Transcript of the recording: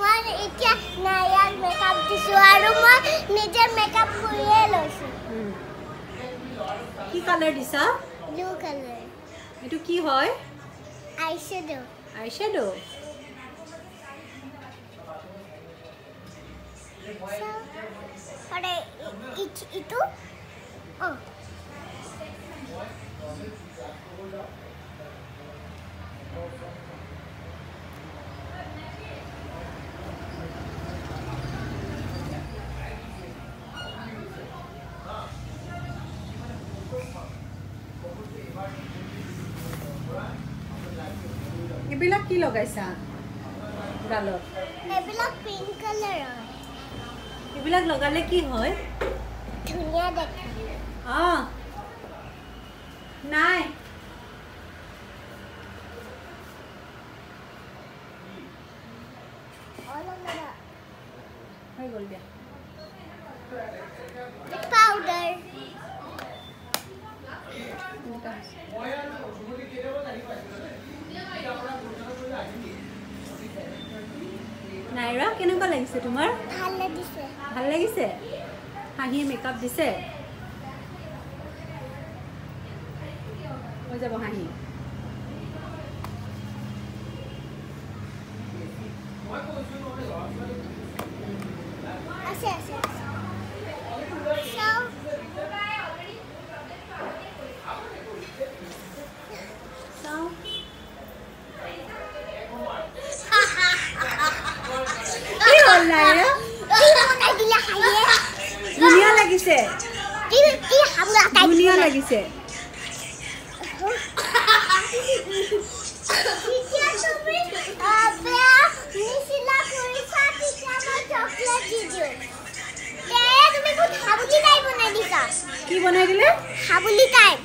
মই এতিয়া নায়াক মেকআপ দিছোঁ আৰু মই নিজে মেকআপ কৰিয়ে লৈছোঁ। কি কালাৰ দিছা? ব্লু কালাৰ এইটো কি হয়? আইশ্বেডো আই শ্বেডো আৰু ই- ই- ইটো অঁ এইবিলাক কি লগাইছা গালত এইবিলাক পিংক কালাৰৰ এইবিলাক লগালে কি হয় ধুনীয়া দেখে অঁ নাই হৈ গ'ল দিয়া পাউডাৰ হৈছে। নাইৰা কেনেকুৱা লাগিছে তোমাৰ? ভাল লাগিছে। ভাল লাগিছে? হাঁহিয়ে মেকআপ দিছে? হৈ যাব হাঁহি। আছে আছে আছে। চাওঁ চাওঁ কি হ'ল নাইৰা কি বনাই দিলে হাঁহিয়ে ধুনীয়া লাগিছে কি কি হামলা তাই ধুনীয়া লাগিছে তেতিয়া তুমি আহ, বেয়া নিচিনা কৰিছা তেতিয়া মই চকলেট দি দিওঁ তেয়ে তুমি বহুত হাবুলি টাইপ বনাই দিছা। কি বনাই দিলে? হাবুলি টাইপ